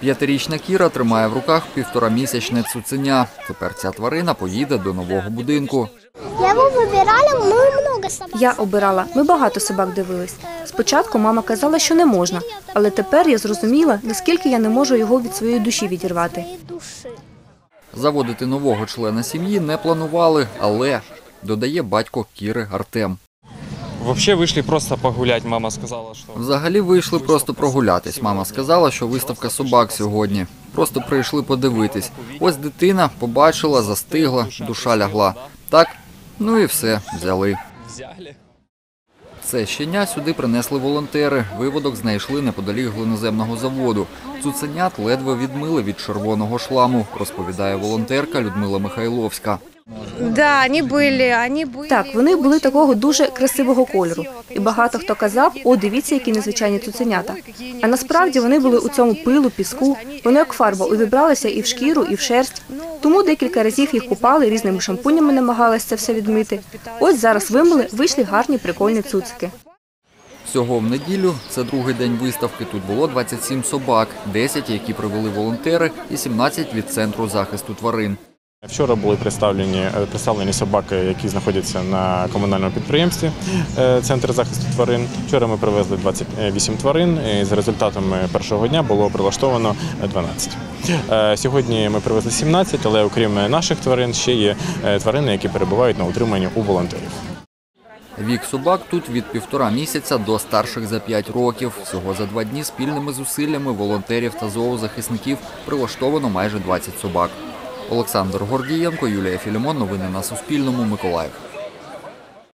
П'ятирічна Кіра тримає в руках півторамісячне цуценя. Тепер ця тварина поїде до нового будинку. Я его выбирала, мы много собак. Я обирала. Ми багато собак дивились. Спочатку мама казала, що не можна, але тепер я зрозуміла, наскільки я не можу його від своєї душі відірвати. Заводити нового члена сім'ї не планували, але додає батько Кіри Артем. Вообще вышли просто погулять. Мама сказала, что... Взагалі вийшли просто прогулятись. Мама сказала, що виставка собак сьогодні. Просто прийшли подивитись. Ось дитина побачила, застигла, душа лягла. Так, ну і все, взяли. Взяли. Це щеня сюди принесли волонтери. Виводок знайшли неподалік глиноземного заводу. Цуценят ледве відмили від червоного шламу, розповідає волонтерка Людмила Михайловська. Да, они были, они были. Так, вони були такого дуже красивого кольору. І багато хто казав, о, дивіться, які незвичайні цуценята. А насправді вони були у цьому пилу, піску. Вони як фарба увібралися і в шкіру, і в шерсть. Тому декілька разів їх купали, різними шампунями намагалися це все відмити. Ось зараз вимили, вийшли гарні прикольні цуцики. Всього в неділю, це другий день виставки, тут було 27 собак, 10, які привели волонтери, і 17 від Центру захисту тварин. Вчора були представлені е, представлені собаки, які знаходяться на комунальному підприємстві е, Центр захисту тварин. Вчора ми привезли 28 тварин. І за результатами першого дня було прилаштовано е, 12. Е, Сьогодні ми привезли 17, але окрім наших тварин ще є е, тварини, які перебувають на утриманні у волонтерів. Вік собак тут від півтора місяця до старших за 5 років. Всього за два дні спільними зусиллями волонтерів та зоозахисників прилаштовано майже 20 собак. Олександр Гордієнко, Юлія Філімон. Новини на Суспільному. Миколаїв.